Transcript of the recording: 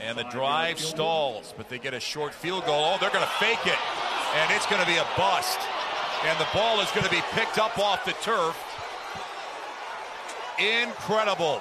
And the drive stalls, but they get a short field goal. Oh, they're going to fake it. And it's going to be a bust. And the ball is going to be picked up off the turf. Incredible.